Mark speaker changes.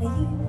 Speaker 1: that you